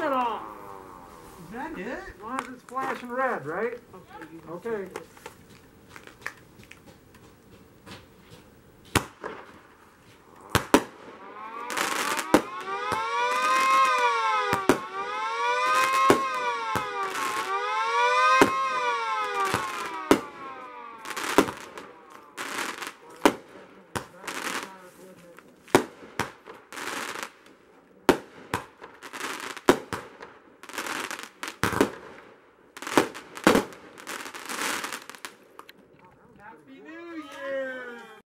it off. Is that it? As long as it's flashing red, right? Okay.